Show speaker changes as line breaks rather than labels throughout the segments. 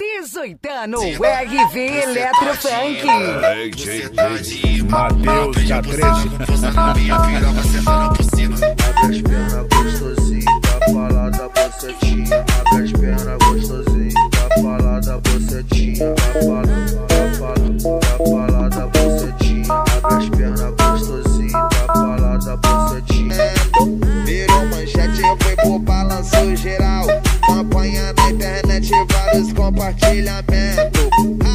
Dezoitano RV Eletrofunk.
Matheus da 13.
Força na minha piroca, sentando por cima.
Abre as pernas gostosinho, pra falar da bocetinha. Abre as pernas gostosinho,
vários compartilhamentos.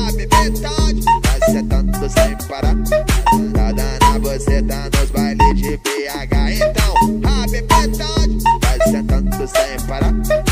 Abre metade, tá sentando sem parar. Tá dando você tá nos bailes de BH. Então, abre metade, tá sentando sem parar.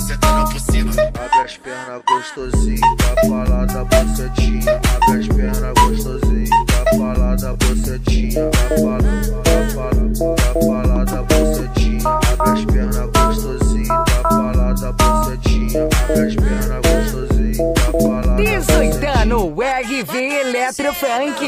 Sentando por cima.
Abre as pernas gostosinho, pra falar da bocetinha. Abre as pernas gostosinho, pra falar da bocetinha. Pra falar, pra falar, pra falar da bocetinha. Abre as pernas gostosinho, pra falar da bocetinha. Abre as pernas gostosinho, pra falar da bocetinha.
Dezoitano RV Eletrofunk.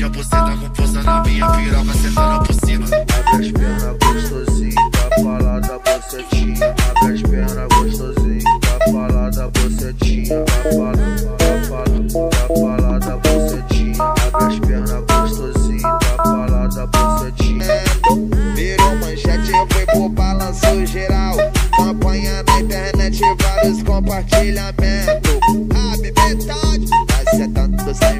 Xerecão.
Ela prende a buzina com força na minha piroca, sentando por cima.
Abre as pernas gostosinho, pra falar da bocetinha. Abre as pernas gostosinho, pra falar da bocetinha. Pra falar, pra falar, pra falar da bocetinha. Abre as pernas gostosinho, pra falar da bocetinha.
virou manchete, eu fui pro balanço geral. Campanha na internet, vários compartilhamentos. Abre metade, tá sentando sem